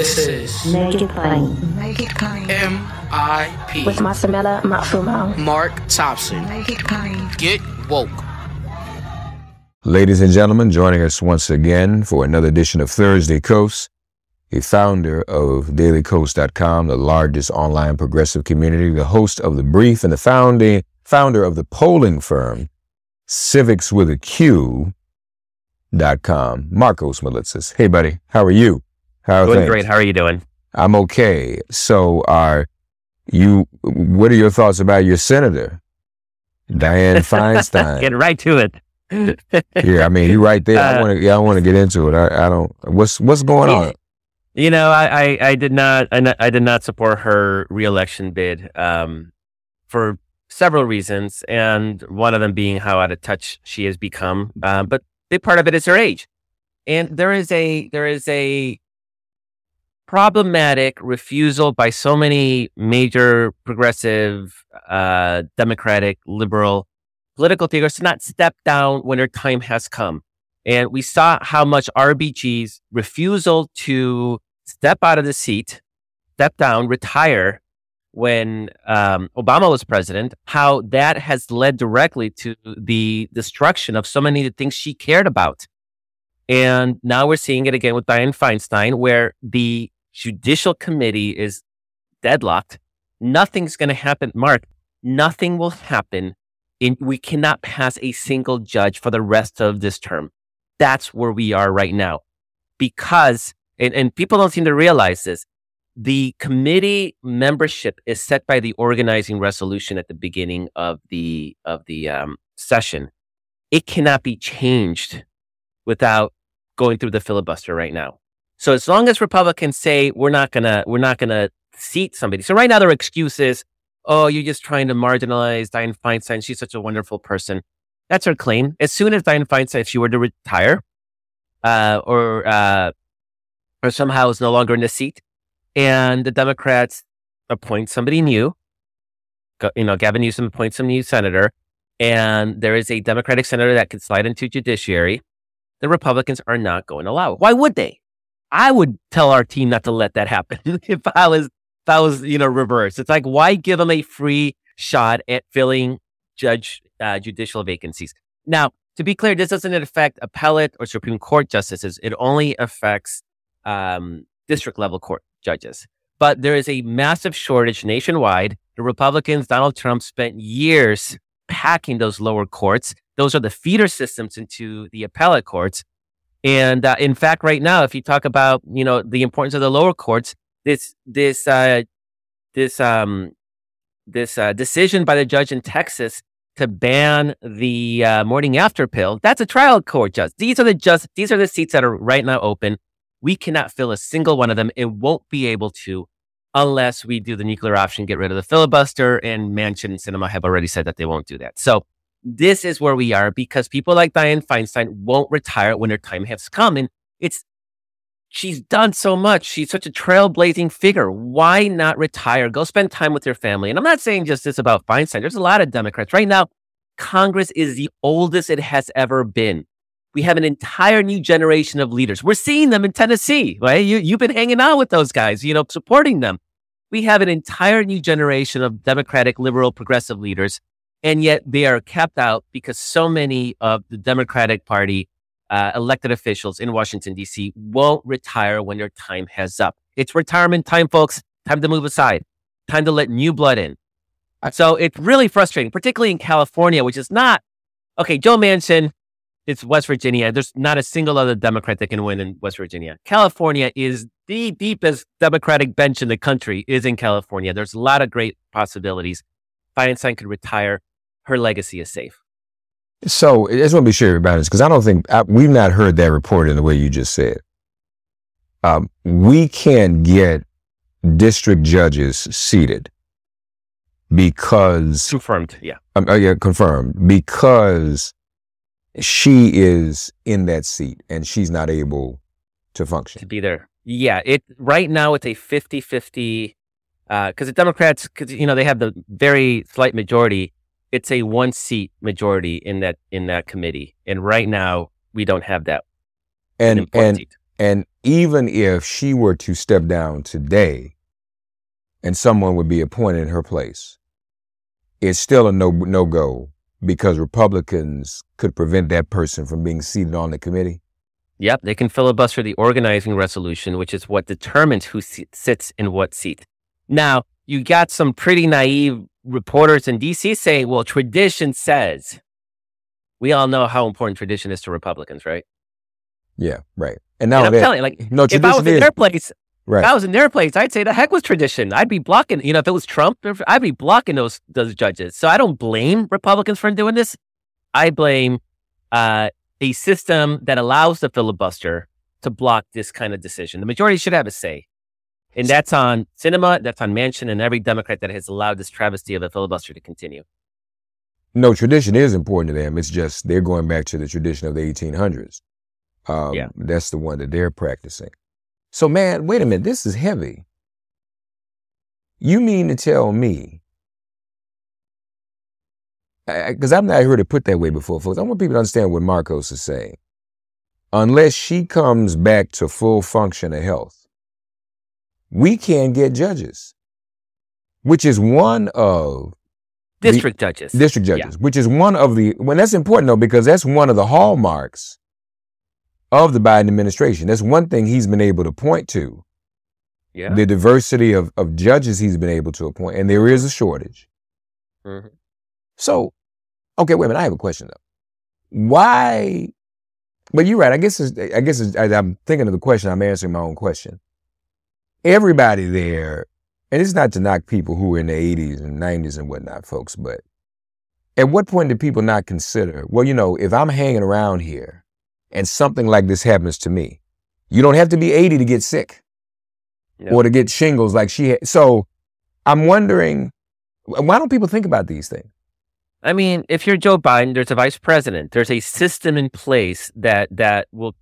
This is Make it plain. Make it plain. MIP. With Masamela Matfumo. Mark Thompson. Make it plain. Get woke. Ladies and gentlemen, joining us once again for another edition of Thursday Kos, the founder of dailykos.com, the largest online progressive community, the host of The Brief, and the founding founder of the polling firm, Civiqs with a Q, dot com, Markos Moulitsas. Hey, buddy, how are you? How are Doing things? great. How are you doing? I'm okay. So, are you? What are your thoughts about your senator, Dianne Feinstein? Get right to it. yeah, I mean, you're right there. I Uh, want to. Yeah, I want to get into it. I, I don't. What's What's going on? You know, I, I, I did not I, I did not support her reelection bid um, for several reasons, and one of them being how out of touch she has become. Um, but big part of it is her age, and there is a there is a problematic refusal by so many major progressive, uh, democratic, liberal political figures to not step down when their time has come. And we saw how much RBG's refusal to step out of the seat, step down, retire when um, Obama was president, how that has led directly to the destruction of so many of the things she cared about. And now we're seeing it again with Dianne Feinstein, where the judicial committee is deadlocked. Nothing's going to happen. Mark, nothing will happen. In, we cannot pass a single judge for the rest of this term. That's where we are right now. Because, and, and people don't seem to realize this, the committee membership is set by the organizing resolution at the beginning of the of the um, session. It cannot be changed without going through the filibuster right now. So as long as Republicans say we're not gonna we're not gonna seat somebody. So right now their excuse is, oh, you're just trying to marginalize Dianne Feinstein. She's such a wonderful person. That's her claim. As soon as Dianne Feinstein, if she were to retire, uh, or uh, or somehow is no longer in the seat, and the Democrats appoint somebody new, you know, Gavin Newsom appoints some new senator, and there is a Democratic senator that could slide into judiciary, the Republicans are not going to allow it. Why would they? I would tell our team not to let that happen if I was if I was you know reverse. It's like why give them a free shot at filling judge uh, judicial vacancies? Now, to be clear, this doesn't affect appellate or Supreme Court justices. It only affects um, district level court judges. But there is a massive shortage nationwide. The Republicans, Donald Trump, spent years packing those lower courts. Those are the feeder systems into the appellate courts. And uh, in fact, right now, if you talk about you know the importance of the lower courts, this this uh, this um this uh, decision by the judge in Texas to ban the uh, morning after pill, that's a trial court judge. These are the just these are the seats that are right now open. We cannot fill a single one of them. It won't be able to unless we do the nuclear option, get rid of the filibuster. And Manchin and Sinema have already said that they won't do that. So this is where we are because people like Dianne Feinstein won't retire when their time has come. And it's she's done so much. She's such a trailblazing figure. Why not retire? Go spend time with your family. And I'm not saying just this about Feinstein. There's a lot of Democrats right now. Congress is the oldest it has ever been. We have an entire new generation of leaders. We're seeing them in Tennessee, right? You, you've been hanging out with those guys, you know, supporting them. We have an entire new generation of Democratic, liberal, progressive leaders, and yet they are kept out because so many of the Democratic Party uh, elected officials in Washington, D.C. won't retire when their time has up. It's retirement time, folks. Time to move aside. Time to let new blood in. So it's really frustrating, particularly in California, which is not okay. Joe Manchin, it's West Virginia. There's not a single other Democrat that can win in West Virginia. California is the deepest Democratic bench in the country is in California. There's a lot of great possibilities. Feinstein could retire. Her legacy is safe. So I just want to be sure about this because I don't think I, we've not heard that report in the way you just said. Um, we can't get district judges seated because Confirmed. Yeah. um, oh yeah, confirmed because she is in that seat and she's not able to function to be there. Yeah, it right now it's a 50-50 because the Democrats, because you know they have the very slight majority. It's a one seat majority in that in that committee, and right now we don't have that. And and seat. and even if she were to step down today and someone would be appointed in her place, it's still a no no go because Republicans could prevent that person from being seated on the committee. Yep, they can filibuster the organizing resolution, which is what determines who sits in what seat. Now, you got some pretty naive reporters in DC saying, well, tradition says. We all know how important tradition is to Republicans, right? Yeah, right. And now and I'm telling you, like, no, if I was in is their place, right. if I was in their place, I'd say the heck was tradition. I'd be blocking, you know, if it was Trump, I'd be blocking those those judges. So I don't blame Republicans for doing this. I blame uh, a system that allows the filibuster to block this kind of decision. The majority should have a say. And that's on Sinema, that's on Manchin, and every Democrat that has allowed this travesty of a filibuster to continue. No, tradition is important to them. It's just they're going back to the tradition of the 1800s. Um, Yeah. That's the one that they're practicing. So, man, wait a minute. This is heavy. You mean to tell me, because I've not heard it put that way before, folks. I want people to understand what Markos is saying. Unless she comes back to full function of health, we can't get judges, which is one of The- District judges. district Yeah. judges, which is one of the when that's important though because that's one of the hallmarks of the Biden administration. That's one thing he's been able to point to yeah. the diversity of, of judges he's been able to appoint, and there is a shortage. Mhm. So, okay, wait a minute. I have a question though. Why? But you're right. I guess I guess it's, I- I'm thinking of the question. I'm answering my own question. Everybody there, and it's not to knock people who were in the 80s and 90s and whatnot, folks, but at what point did people not consider? Well, you know, if I'm hanging around here and something like this happens to me, you don't have to be 80 to get sick Yeah. or to get shingles like she had. So I'm wondering, why don't people think about these things? I mean, if you're Joe Biden, there's a vice president. There's a system in place that that will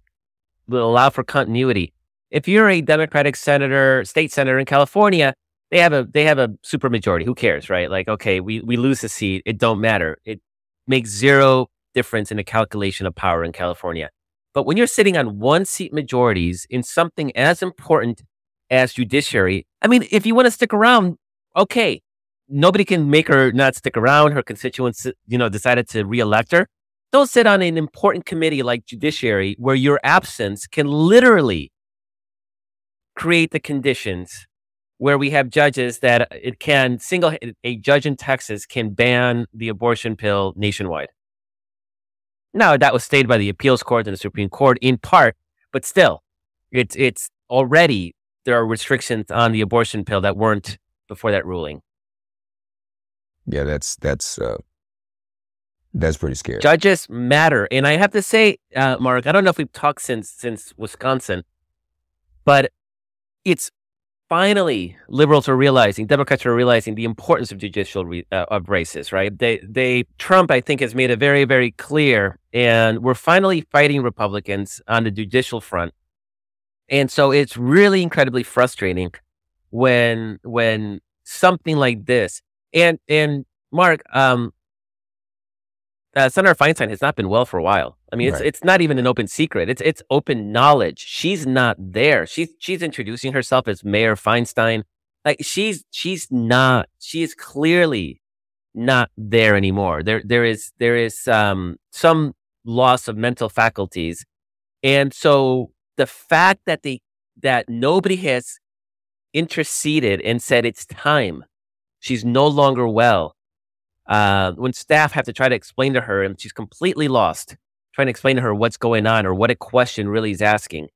will allow for continuity. If you're a Democratic senator, state senator in California, they have a they have a supermajority. Who cares, right? Like, okay, we we lose a seat, it don't matter. It makes zero difference in the calculation of power in California. But when you're sitting on one seat majorities in something as important as judiciary, I mean, if you want to stick around, okay, nobody can make her not stick around. Her constituents, you know, decided to reelect her. Don't sit on an important committee like judiciary where your absence can literally create the conditions where we have judges that it can single a judge in Texas can ban the abortion pill nationwide. Now that was stayed by the appeals court and the Supreme Court in part, but still, it's it's already there are restrictions on the abortion pill that weren't before that ruling. Yeah, that's that's uh, that's pretty scary. Judges matter, and I have to say, uh, Mark, I don't know if we've talked since since Wisconsin, but it's finally liberals are realizing, Democrats are realizing the importance of judicial re- uh, of races. Right? They they Trump, I think, has made it very very clear, and we're finally fighting Republicans on the judicial front, and so it's really incredibly frustrating when when something like this and and Mark, um, uh, Senator Feinstein has not been well for a while. I mean, it's Right. it's not even an open secret. It's it's open knowledge. She's not there. She's she's introducing herself as Mayor Feinstein. Like she's she's not. She is clearly not there anymore. There there is there is um some loss of mental faculties, and so the fact that they that nobody has interceded and said it's time. She's no longer well. Uh, when staff have to try to explain to her and she's completely lost, trying to explain to her what's going on or what a question really is asking,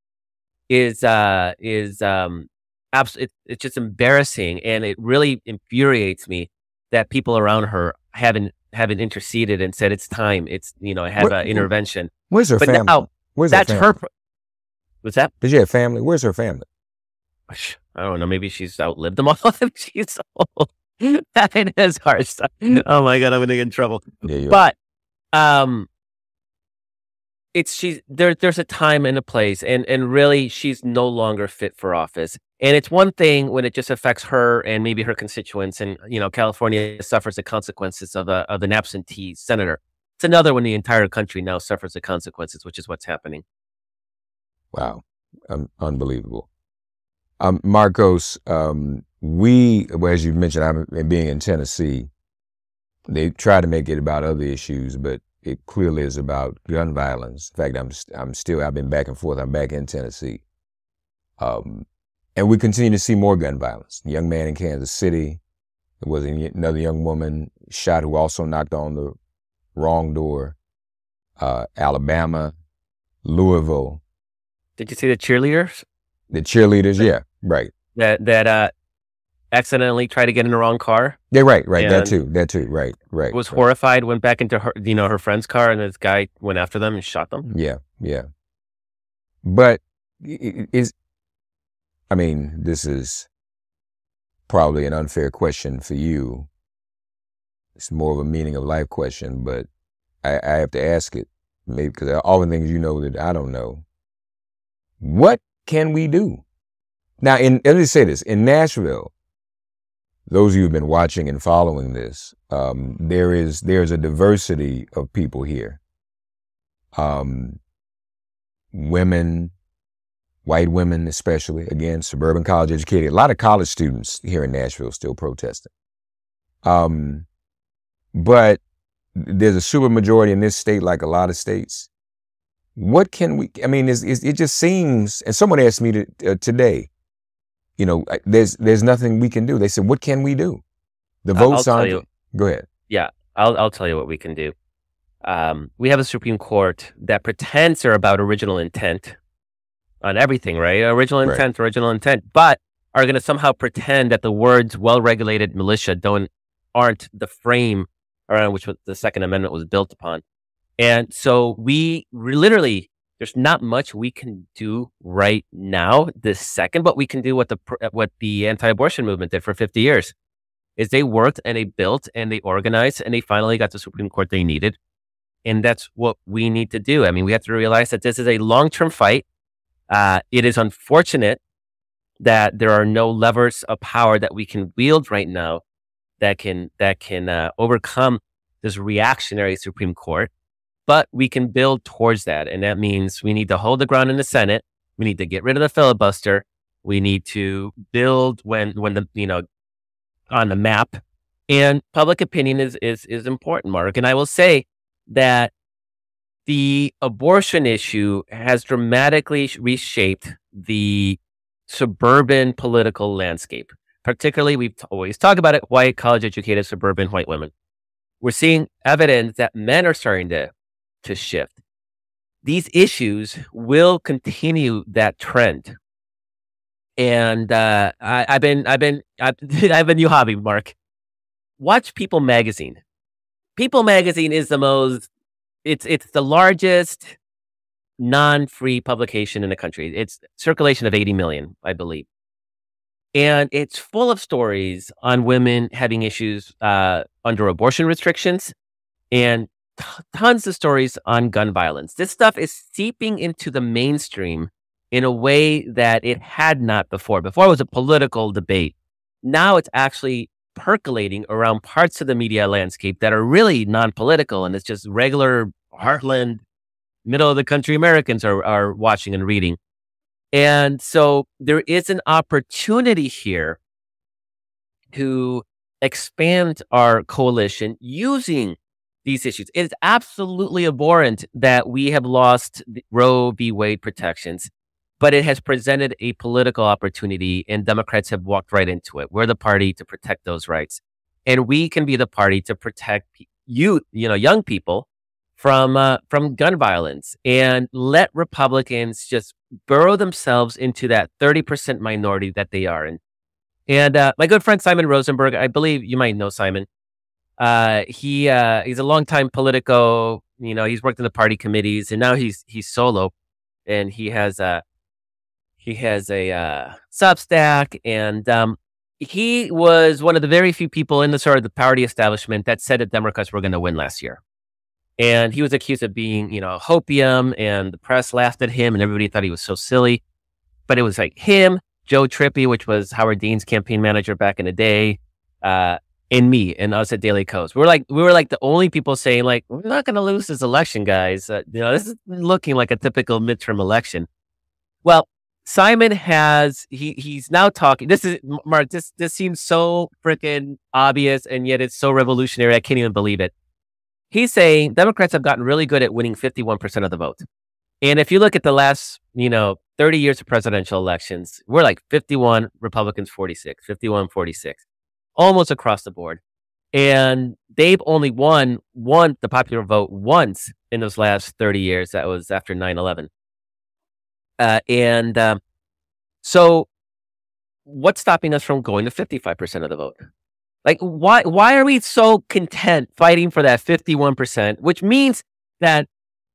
is uh, is um, abs- it, it's just embarrassing and it really infuriates me that people around her haven't haven't interceded and said it's time. It's you know I have an intervention. Where's her But family? now Where's that's her. her. Family? Pro- What's that? Does she have family? Where's her family? I don't know. Maybe she's outlived them all. she's old. that is harsh. Oh my god, I'm gonna get in trouble. Yeah, you But um, it's she's there. There's a time and a place, and and really, she's no longer fit for office. And it's one thing when it just affects her and maybe her constituents, and you know, California suffers the consequences of a of an absentee senator. It's another when the entire country now suffers the consequences, which is what's happening. Wow. um, unbelievable. Um, Markos, um, we, as you mentioned, I'm being in Tennessee. They try to make it about other issues, but it clearly is about gun violence. In fact, I'm I'm still I've been back and forth. I'm back in Tennessee, um, and we continue to see more gun violence. A young man in Kansas City. There was another young woman shot who also knocked on the wrong door. Uh, Alabama, Louisville. Did you see the cheerleaders? The cheerleaders, yeah, right. That that uh accidentally tried to get in the wrong car. Yeah, right, right. That too. That too. Right, right. Was right. horrified. Went back into her, you know, her friend's car, and this guy went after them and shot them. Yeah, yeah. But is, I mean, this is probably an unfair question for you. It's more of a meaning of life question, but I, I have to ask it, maybe because all the things you know that I don't know. What can we do? Now, in let me say this: in Nashville, those of you who've been watching and following this, um, there is there's a diversity of people here. Um, women, white women especially, again, suburban college educated. A lot of college students here in Nashville still protesting. Um, but there's a super majority in this state, like a lot of states. What can we? I mean, it just seems. And someone asked me to, uh, today. You know, there's there's nothing we can do. They said, "What can we do?" The I'll votes aren't. you. Go ahead. Yeah, I'll I'll tell you what we can do. Um, we have a Supreme Court that pretends they're about original intent on everything, right? Original Right. intent, original intent, but are going to somehow pretend that the words "well-regulated militia" don't aren't the frame around which the Second Amendment was built upon. And so we literally, there's not much we can do right now, this second, but we can do what the what the anti-abortion movement did for 50 years is they worked and they built and they organized and they finally got the Supreme Court they needed. And that's what we need to do. I mean, we have to realize that this is a long term fight. Uh, it is unfortunate that there are no levers of power that we can wield right now that can that can uh, overcome this reactionary Supreme Court. But we can build towards that, and that means we need to hold the ground in the Senate. We need to get rid of the filibuster. We need to build when when the you know on the map. And public opinion is, is, is important, Mark. And I will say that the abortion issue has dramatically reshaped the suburban political landscape. Particularly, we've always talk about it, white, college educated, suburban white women. We're seeing evidence that men are starting to, to shift. These issues will continue that trend and uh, I, I've been, I've been, I've, I have a new hobby, Mark. Watch People Magazine. People Magazine is the most, it's it's the largest non-free publication in the country. It's circulation of 80 million, I believe, and it's full of stories on women having issues uh, under abortion restrictions, and t- tons of stories on gun violence. This stuff is seeping into the mainstream in a way that it had not before. Before it was a political debate. Now it's actually percolating around parts of the media landscape that are really non-political and it's just regular heartland, middle of the country Americans are, are watching and reading. And so there is an opportunity here to expand our coalition using these issues. It is absolutely abhorrent that we have lost Roe v. Wade protections but it has presented a political opportunity and Democrats have walked right into it. We're the party to protect those rights. And we can be the party to protect you, you know, young people from, uh, from gun violence and let Republicans just burrow themselves into that 30% minority that they are in. And, uh, my good friend Simon Rosenberg, I believe you might know Simon. Uh, he, uh, he's a longtime Politico, you know, he's worked in the party committees and now he's, he's solo and he has, uh, he has a uh, Substack, and um, he was one of the very few people in the sort of the party establishment that said that Democrats were going to win last year. And he was accused of being, you know, hopium, and the press laughed at him, and everybody thought he was so silly. But it was like him, Joe Trippi, which was Howard Dean's campaign manager back in the day, uh, and me, and us at Daily Kos. We're like, we were like the only people saying, like, we're not going to lose this election, guys. Uh, you know, this is looking like a typical midterm election. Well, Simon has he he's now talking. This is Mark. This this seems so freaking obvious, and yet it's so revolutionary. I can't even believe it. He's saying Democrats have gotten really good at winning 51% of the vote. And if you look at the last, you know, 30 years of presidential elections, we're like 51 Republicans, 46, 51, 46, almost across the board. And they've only won won the popular vote once in those last 30 years. That was after 9 11. Uh, and um, so, what's stopping us from going to 55% of the vote? Like, why, why are we so content fighting for that 51%, which means that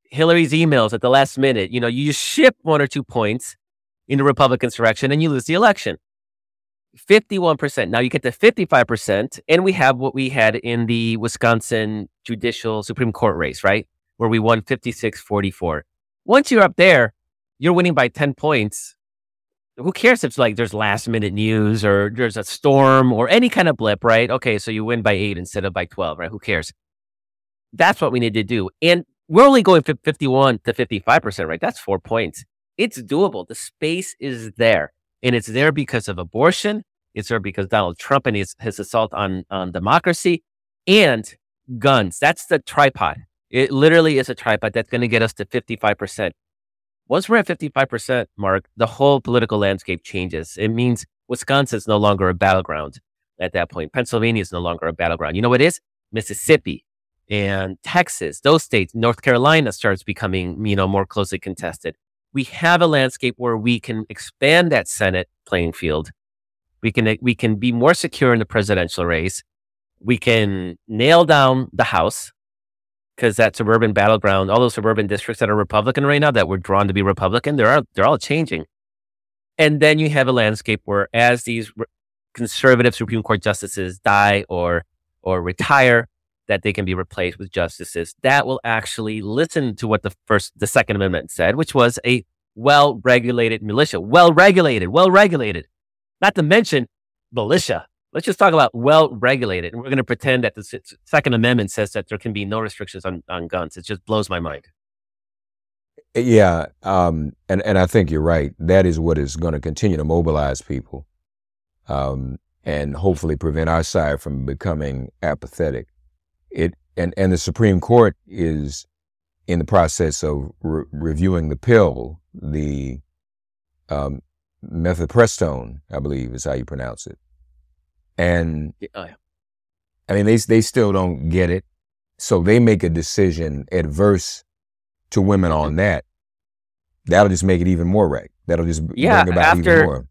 Hillary's emails at the last minute, you know, you ship one or two points in the Republican direction and you lose the election. 51%. Now you get to 55%, and we have what we had in the Wisconsin judicial Supreme Court race, right? Where we won 56 44. Once you're up there, you're winning by 10 points. Who cares if like there's last minute news or there's a storm or any kind of blip, right? Okay, so you win by eight instead of by 12, right? Who cares? That's what we need to do. And we're only going 51 to 55%, right? That's four points. It's doable. The space is there. And it's there because of abortion. It's there because Donald Trump and his, his assault on, on democracy and guns. That's the tripod. It literally is a tripod that's going to get us to 55%. Once we're at 55%, Mark, the whole political landscape changes. It means Wisconsin is no longer a battleground at that point. Pennsylvania is no longer a battleground. You know what it is? Mississippi and Texas, those states, North Carolina starts becoming, you know, more closely contested. We have a landscape where we can expand that Senate playing field. We can we can be more secure in the presidential race. We can nail down the House because that suburban battleground, all those suburban districts that are Republican right now that were drawn to be Republican, they're all, they're all changing. And then you have a landscape where as these conservative Supreme Court justices die or or retire, that they can be replaced with justices that will actually listen to what the first, the Second Amendment said, which was a well regulated militia, well regulated, well regulated. Not to mention militia. Let's just talk about well regulated. And we're going to pretend that the Second Amendment says that there can be no restrictions on, on guns. It just blows my mind. Yeah. Um, and, and I think you're right. That is what is going to continue to mobilize people um, and hopefully prevent our side from becoming apathetic it and and the Supreme Court is in the process of re- reviewing the pill, the um, mifepristone, I believe is how you pronounce it, and oh, yeah. I mean they they still don't get it, so they make a decision adverse to women on that. That'll just make it even more right. That'll just yeah, bring about after, even more.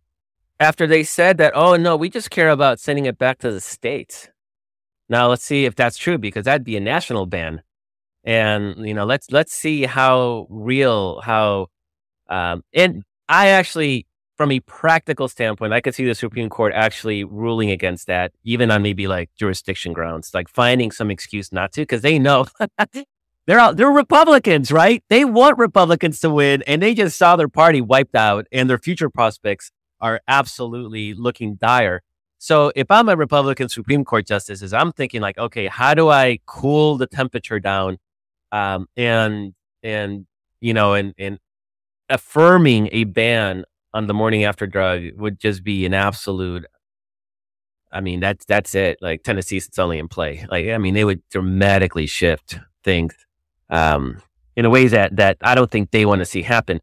After they said that, oh no, we just care about sending it back to the states. Now let's see if that's true because that'd be a national ban. And you know, let's let's see how real how um and I actually from a practical standpoint, I could see the Supreme Court actually ruling against that, even on maybe like jurisdiction grounds, like finding some excuse not to, because they know they're all, they're Republicans, right? They want Republicans to win, and they just saw their party wiped out, and their future prospects are absolutely looking dire. So if I'm a Republican Supreme Court justice, is I'm thinking like, okay, how do I cool the temperature down, um, and and you know, and and affirming a ban on the morning after drug would just be an absolute. I mean, that's that's it. Like Tennessee's, it's only in play. Like, I mean, they would dramatically shift things um, in a ways that that I don't think they want to see happen.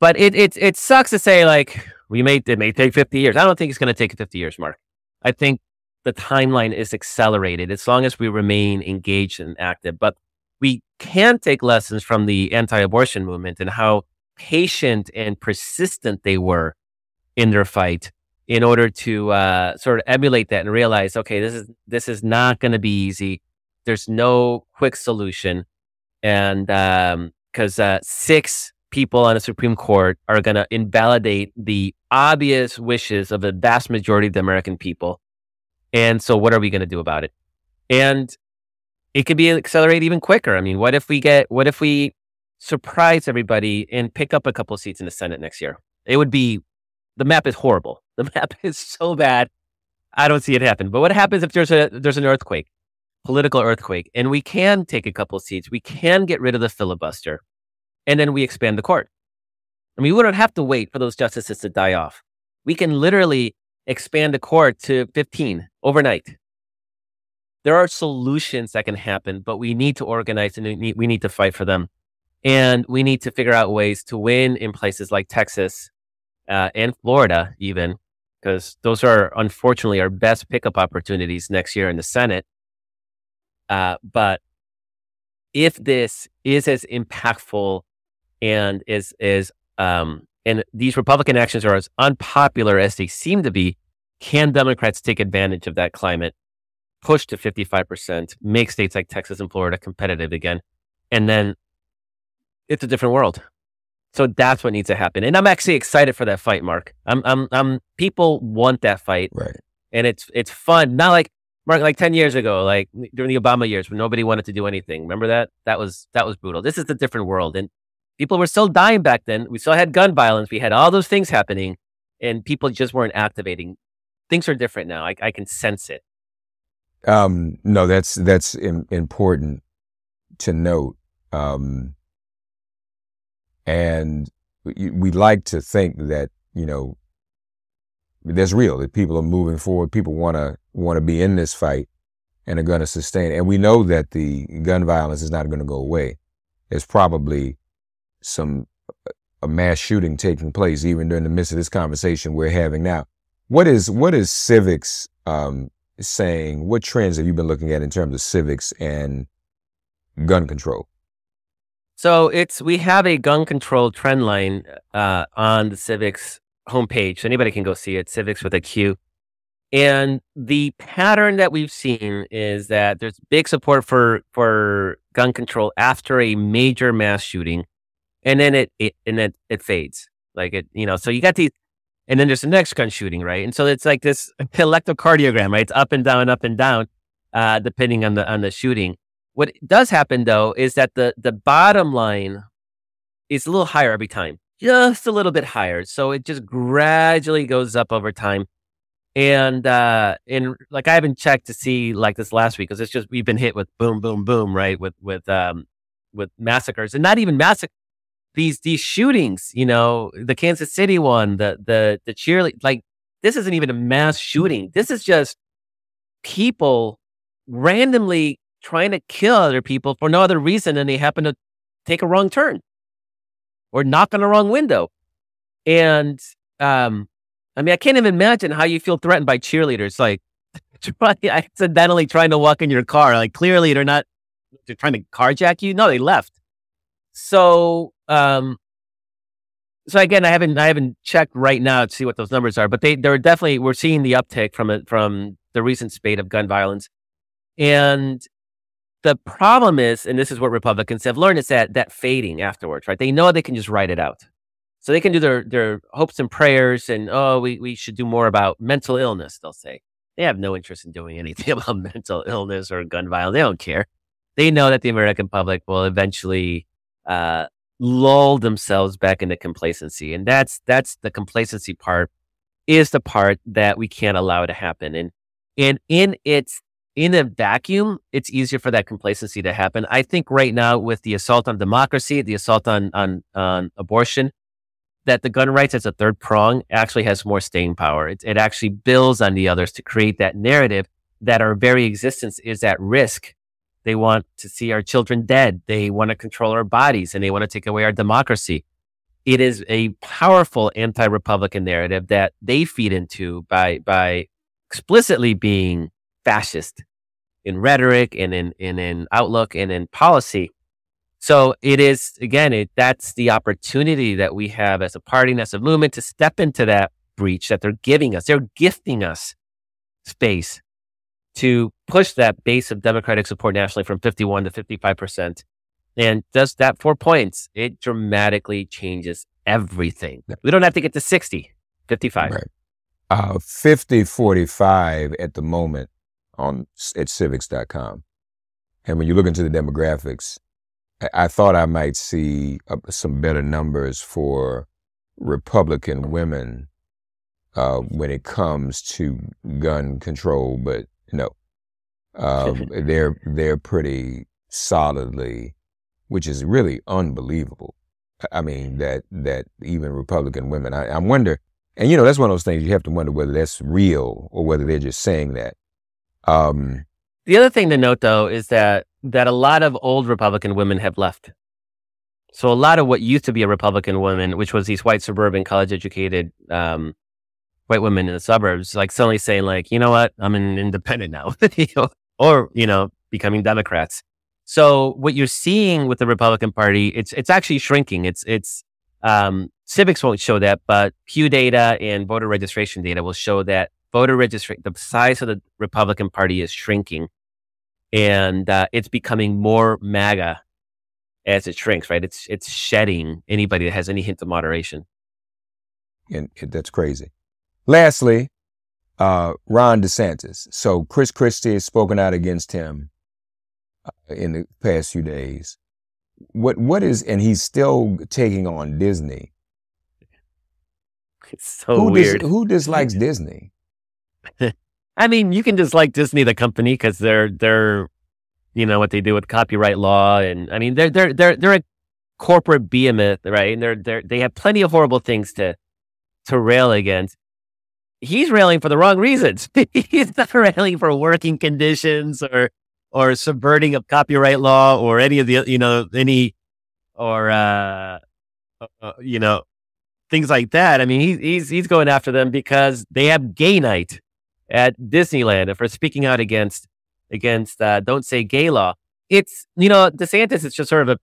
But it it it sucks to say like we may it may take 50 years. I don't think it's going to take 50 years, Mark. I think the timeline is accelerated as long as we remain engaged and active. But we can take lessons from the anti abortion movement and how patient and persistent they were in their fight in order to uh, sort of emulate that and realize, okay, this is this is not going to be easy. There's no quick solution, and because um, uh, six people on the Supreme Court are going to invalidate the obvious wishes of the vast majority of the American people. And so, what are we going to do about it? And it could be accelerated even quicker. I mean, what if we get, what if we surprise everybody and pick up a couple of seats in the Senate next year? It would be, the map is horrible. The map is so bad. I don't see it happen. But what happens if there's a there's an earthquake, political earthquake, and we can take a couple seats? We can get rid of the filibuster, and then we expand the court. I mean, we don't have to wait for those justices to die off. We can literally expand the court to 15 overnight. There are solutions that can happen, but we need to organize and we need, we need to fight for them. And we need to figure out ways to win in places like Texas uh, and Florida, even, because those are unfortunately our best pickup opportunities next year in the Senate. Uh, but if this is as impactful and is is um, and these Republican actions are as unpopular as they seem to be, can Democrats take advantage of that climate, push to 55%, make states like Texas and Florida competitive again, and then it's a different world. So that's what needs to happen. And I'm actually excited for that fight, Mark. I'm, I'm, I'm, people want that fight. Right. And it's, it's fun. Not like, Mark, like 10 years ago, like during the Obama years when nobody wanted to do anything. Remember that? That was, that was brutal. This is a different world. And people were still dying back then. We still had gun violence. We had all those things happening and people just weren't activating. Things are different now. I, I can sense it. Um, no, that's, that's Im- important to note. Um, and we, like to think that, you know, that's real, that people are moving forward. People want to, want to be in this fight and are going to sustain it. And we know that the gun violence is not going to go away. There's probably some a mass shooting taking place even during the midst of this conversation we're having now. What is what is Civiqs um, saying? What trends have you been looking at in terms of Civiqs and gun control? So it's we have a gun control trend line uh, on the Civiqs homepage. So anybody can go see it. Civiqs with a Q. And the pattern that we've seen is that there's big support for for gun control after a major mass shooting and then it, it and then it fades. Like it, you know, so you got these, and then there's the next gun shooting, right? And so it's like this electrocardiogram, right? It's up and down, up and down, uh, depending on the on the shooting. What does happen though is that the the bottom line is a little higher every time, just a little bit higher. So it just gradually goes up over time. And uh and like I haven't checked to see like this last week because it's just we've been hit with boom, boom, boom, right? With with um with massacres and not even massacre these these shootings, you know, the Kansas City one, the the the cheerlead, like this isn't even a mass shooting. This is just people randomly trying to kill other people for no other reason than they happen to take a wrong turn or knock on a wrong window. And um, I mean, I can't even imagine how you feel threatened by cheerleaders. Like, accidentally trying to walk in your car. Like, clearly they're not they're trying to carjack you. No, they left. So um, so again, I haven't I haven't checked right now to see what those numbers are, but they they're definitely we're seeing the uptick from it from the recent spate of gun violence, and the problem is, and this is what Republicans have learned, is that that fading afterwards, right? They know they can just write it out, so they can do their their hopes and prayers, and oh, we we should do more about mental illness. They'll say they have no interest in doing anything about mental illness or gun violence. They don't care. They know that the American public will eventually uh, lull themselves back into complacency. And that's that's the complacency part is the part that we can't allow to happen. And and in its in a vacuum, it's easier for that complacency to happen. I think right now with the assault on democracy, the assault on on, on abortion, that the gun rights as a third prong actually has more staying power. It, it actually builds on the others to create that narrative that our very existence is at risk they want to see our children dead. They want to control our bodies and they want to take away our democracy. It is a powerful anti-Republican narrative that they feed into by, by explicitly being fascist in rhetoric and in, and in outlook and in policy. So it is, again, it, that's the opportunity that we have as a party and as a movement to step into that breach that they're giving us. They're gifting us space to push that base of Democratic support nationally from 51 to 55%. And does that four points, it dramatically changes everything. We don't have to get to 60, 55. Right. Uh, 50 45 at the moment on at civiqs.com. And when you look into the demographics, I, I thought I might see uh, some better numbers for Republican women uh, when it comes to gun control, but no, um, they're they're pretty solidly, which is really unbelievable. I mean, that that even Republican women. I, I wonder, and you know, that's one of those things you have to wonder whether that's real or whether they're just saying that. Um, the other thing to note, though, is that that a lot of old Republican women have left. So a lot of what used to be a Republican woman, which was these white suburban college educated um, white women in the suburbs, like suddenly saying like, you know what, I'm an independent now, or you know, becoming Democrats. So what you're seeing with the Republican Party, it's it's actually shrinking. It's it's um, Civiqs won't show that, but Pew data and voter registration data will show that voter registration, the size of the Republican Party is shrinking, and uh, it's becoming more MAGA as it shrinks. Right? It's it's shedding anybody that has any hint of moderation. And that's crazy. Lastly, uh, Ron DeSantis. So Chris Christie has spoken out against him uh, in the past few days. What what is and he's still taking on Disney. It's so who weird. Dis, who dislikes Disney? I mean, you can dislike Disney, the company, because they're they're, you know, what they do with copyright law, and I mean, they're they're they're they're a corporate behemoth, right? And they're they're they have plenty of horrible things to to rail against. He's railing for the wrong reasons. He's not railing for working conditions or or subverting of copyright law or any of the you know any or uh, uh you know things like that. I mean, he's he's he's going after them because they have gay night at Disneyland and for speaking out against against uh, don't say gay law. It's you know DeSantis is just sort of a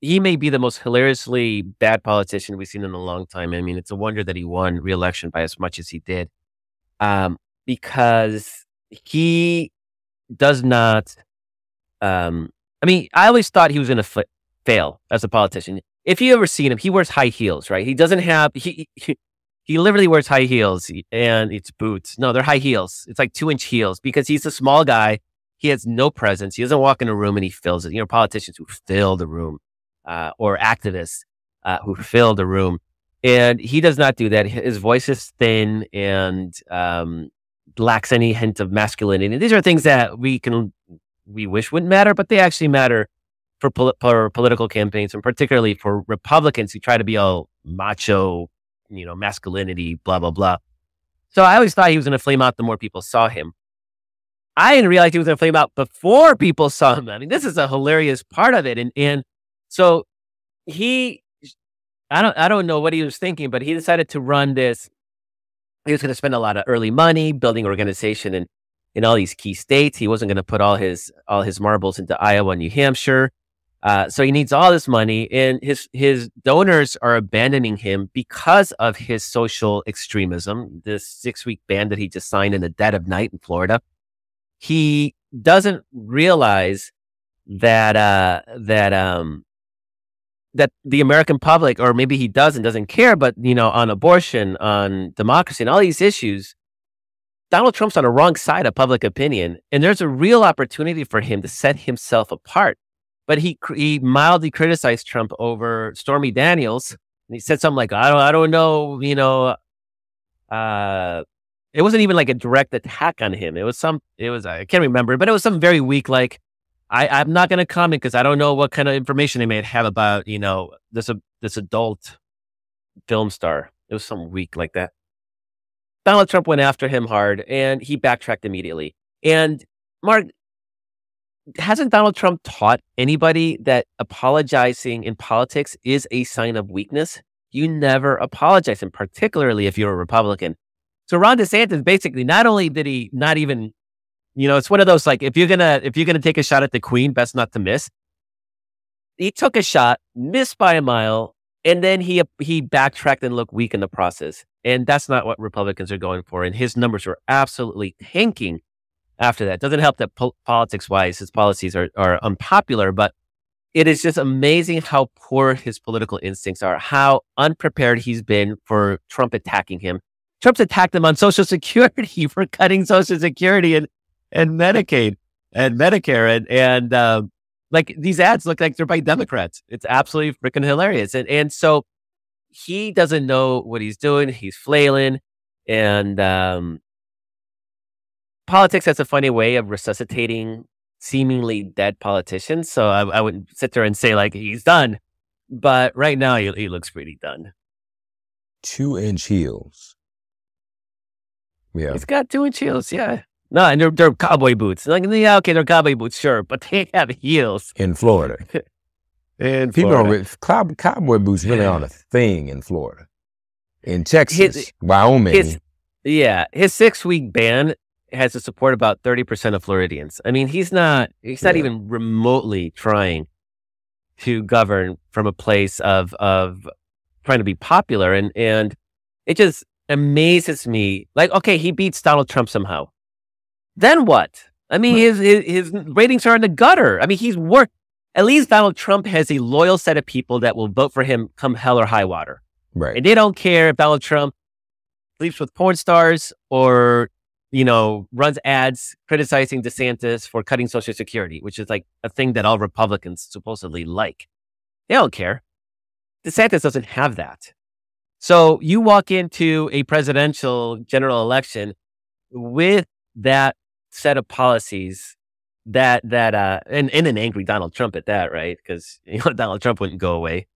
he may be the most hilariously bad politician we've seen in a long time. I mean, it's a wonder that he won re-election by as much as he did, um, because he does not. Um, I mean, I always thought he was going to fail as a politician. If you ever seen him, he wears high heels, right? He doesn't have he he literally wears high heels and it's boots. No, they're high heels. It's like two inch heels because he's a small guy. He has no presence. He doesn't walk in a room and he fills it. You know, politicians who fill the room, uh, or activists uh, who fill the room, and he does not do that. His voice is thin and um, lacks any hint of masculinity. And these are things that we can we wish wouldn't matter, but they actually matter for, pol- for political campaigns and particularly for Republicans who try to be all macho, you know, masculinity, blah, blah, blah. So I always thought he was going to flame out the more people saw him. I didn't realize he was going to flame out before people saw him. I mean, this is a hilarious part of it. And, and so he, I don't, I don't know what he was thinking, but he decided to run this. He was going to spend a lot of early money building organization in, in all these key states. He wasn't going to put all his, all his marbles into Iowa and New Hampshire. Uh, so he needs all this money, and his his donors are abandoning him because of his social extremism. This six week ban that he just signed in the dead of night in Florida. He doesn't realize that uh, that um, that the American public, or maybe he does and doesn't care, but you know, on abortion, on democracy, and all these issues, Donald Trump's on the wrong side of public opinion, and there's a real opportunity for him to set himself apart but he he mildly criticized Trump over Stormy Daniels, and he said something like, "I don't I don't know, you know." Uh, it wasn't even like a direct attack on him. It was some. It was I can't remember, but it was some very weak like. I, I'm not going to comment because I don't know what kind of information they may have about you know this uh, this adult film star. It was some weak like that. Donald Trump went after him hard, and he backtracked immediately. And Mark, hasn't Donald Trump taught anybody that apologizing in politics is a sign of weakness? You never apologize, and particularly if you're a Republican. So Ron DeSantis basically not only did he not even, you know, it's one of those like if you're gonna if you're gonna take a shot at the Queen, best not to miss. He took a shot, missed by a mile, and then he he backtracked and looked weak in the process. And that's not what Republicans are going for. And his numbers are absolutely tanking after that. Doesn't help that po- politics wise, his policies are, are unpopular, but it is just amazing how poor his political instincts are, how unprepared he's been for Trump attacking him. Trump's attacked him on Social Security for cutting Social Security and, and Medicaid and Medicare. And, and um, like these ads look like they're by Democrats. It's absolutely freaking hilarious. And, and so he doesn't know what he's doing. He's flailing. And um, politics has a funny way of resuscitating seemingly dead politicians. So I, I wouldn't sit there and say like he's done. but right now he, he looks pretty done. Two inch heels. Yeah. He's got two inch heels, yeah. No, and they're, they're cowboy boots. Like, yeah, okay, they're cowboy boots, sure, but they have heels. In Florida. And People don't cow, cowboy boots really aren't a thing in Florida. In Texas, His- Wyoming, his, yeah, his six week ban has to support about 30% of Floridians. I mean, he's not, he's not Yeah. even remotely trying to govern from a place of, of trying to be popular. And, and it just amazes me. Like, okay, he beats Donald Trump somehow. Then what? I mean, his, his, his ratings are in the gutter. I mean, he's worth, at least Donald Trump has a loyal set of people that will vote for him come hell or high water. right? And they don't care if Donald Trump sleeps with porn stars or, you know, runs ads criticizing DeSantis for cutting Social Security, which is like a thing that all Republicans supposedly like. They don't care. DeSantis doesn't have that. So you walk into a presidential general election with that set of policies that that uh and, and an angry Donald Trump at that, right? Because you know Donald Trump wouldn't go away.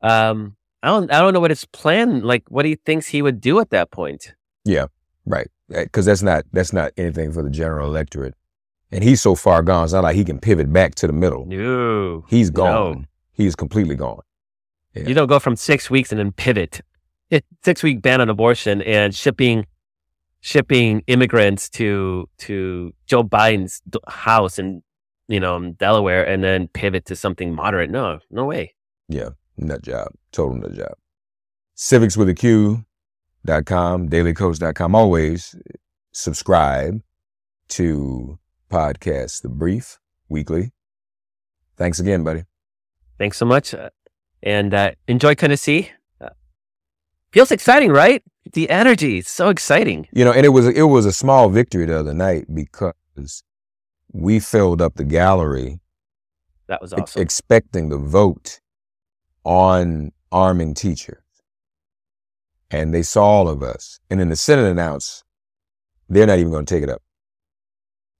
Um I don't I don't know what his plan like what he thinks he would do at that point. Yeah. Right. Because that's not that's not anything for the general electorate. And he's so far gone, it's not like he can pivot back to the middle. No. He's No. gone. He's completely gone. Yeah. You don't go from six weeks and then pivot. Six week ban on abortion and shipping shipping immigrants to to Joe Biden's house in you know Delaware and then pivot to something moderate. No, no way. Yeah. Nut job. Total nut job. Civiqs with a Q dot com, dailykos.com. Always subscribe to podcast The Brief weekly. Thanks again, buddy. Thanks so much, uh, and uh, enjoy Tennessee. Uh, feels exciting, right? The energy is so exciting. You know, and it was it was a small victory the other night because we filled up the gallery That was awesome. expecting the vote on arming teachers. And they saw all of us. And then the Senate announced they're not even going to take it up.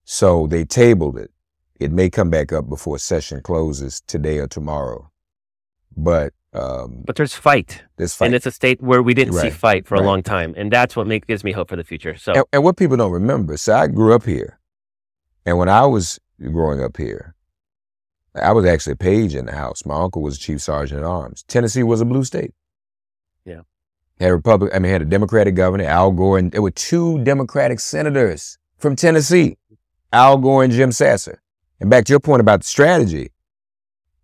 So they tabled it. It may come back up before session closes today or tomorrow. But um, but there's fight, this fight. and it's a state where we didn't see fight for right. a long time, and that's what make, gives me hope for the future. So And, and what people don't remember, so I grew up here. And when I was growing up here, I was actually a page in the house. My uncle was chief sergeant at arms. Tennessee was a blue state. Yeah. Had a Republic, I mean, had a Democratic governor, Al Gore, and there were two Democratic senators from Tennessee, Al Gore and Jim Sasser. And back to your point about the strategy,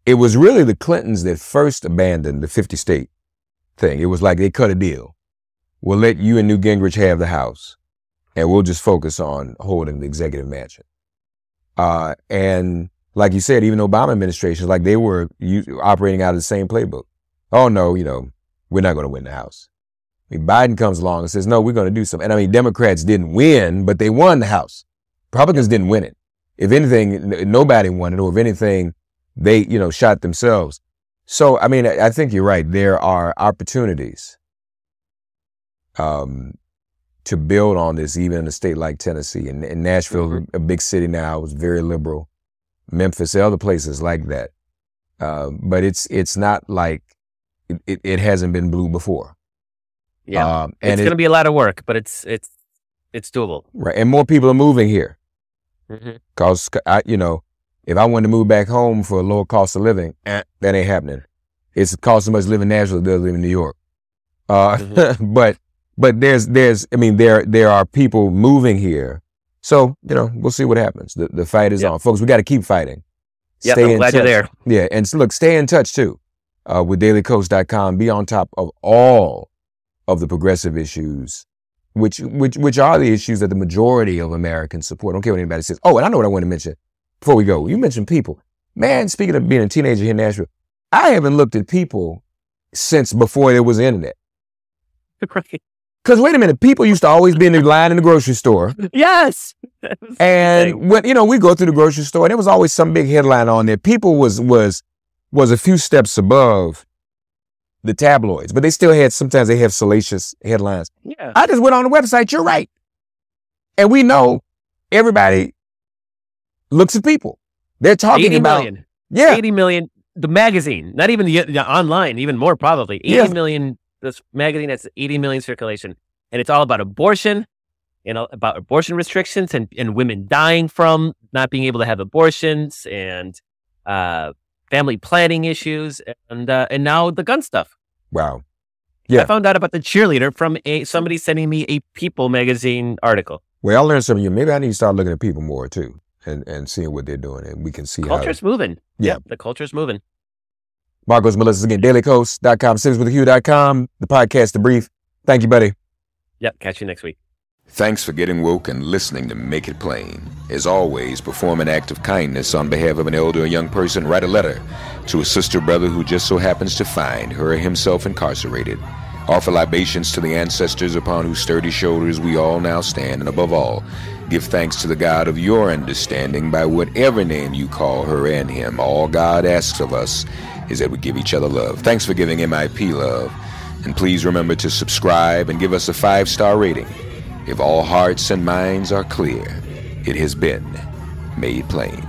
it was really the Clintons that first abandoned the 50 state thing. It was like they cut a deal. We'll let you and Newt Gingrich have the House and we'll just focus on holding the executive mansion. Uh, and like you said, even the Obama administration, like they were operating out of the same playbook. Oh no, you know, we're not going to win the House. I mean, Biden comes along and says, no, we're going to do something. And I mean, Democrats didn't win, but they won the House. Republicans didn't win it. If anything, n- nobody won it, or if anything, they, you know, shot themselves. So, I mean, I I think you're right. There are opportunities um, to build on this, even in a state like Tennessee. And, and Nashville, Mhm. a big city now, is very liberal. Memphis, other places like that. Um, but it's it's not like it, it, it hasn't been blue before. Yeah, Um, and it's it- going to be a lot of work, but it's it's it's doable. right, and more people are moving here. Mhm. Cause I, you know, if I wanted to move back home for a lower cost of living, eh, that ain't happening. It's cost as much to live in Nashville as it does live in New York. Uh, Mhm. but but there's there's I mean there there are people moving here, so you know we'll see what happens. The the fight is Yep. on, folks. We got to keep fighting. Yeah, Stay I'm in glad you're touch. there. Yeah, and look, stay in touch too uh, with dailykos.com. Be on top of all of the progressive issues, which which which are the issues that the majority of Americans support. I don't care what anybody says. Oh, and I know what I want to mention before we go. You mentioned people. Man, speaking of being a teenager here in Nashville, I haven't looked at people since before there was the internet. right. Because wait a minute, people used to always be in the line in the grocery store. Yes. That was the And when you know, we go through the grocery store, and there was always some big headline on there. People was was was a few steps above the tabloids, but they still had sometimes they have salacious headlines. yeah. I just went on the website. You're right, and we know everybody looks at people. They're talking 80 about million. yeah, 80 million the magazine, not even the, the online, even more probably. eighty million. This magazine has 80 million circulation, and it's all about abortion and about abortion restrictions and, and women dying from not being able to have abortions and uh, family planning issues and uh, and now the gun stuff. Wow. Yeah. I found out about the cheerleader from a somebody sending me a People magazine article. Well, I learned something. You maybe I need to start looking at people more too, and and seeing what they're doing, and we can see Culture's moving. Yeah. the culture's moving. Markos Moulitsas again, dailykos.com, citizenwithaq.com, the podcast, the brief. Thank you, buddy. Yep. Catch you next week. Thanks for getting woke and listening to Make It Plain. As always, perform an act of kindness on behalf of an elder or young person. Write a letter to a sister brother who just so happens to find her or himself incarcerated. Offer libations to the ancestors upon whose sturdy shoulders we all now stand. And above all, give thanks to the God of your understanding by whatever name you call her and him. All God asks of us is that we give each other love. Thanks for giving MIP love. And please remember to subscribe and give us a five star rating. If all hearts and minds are clear, it has been made plain.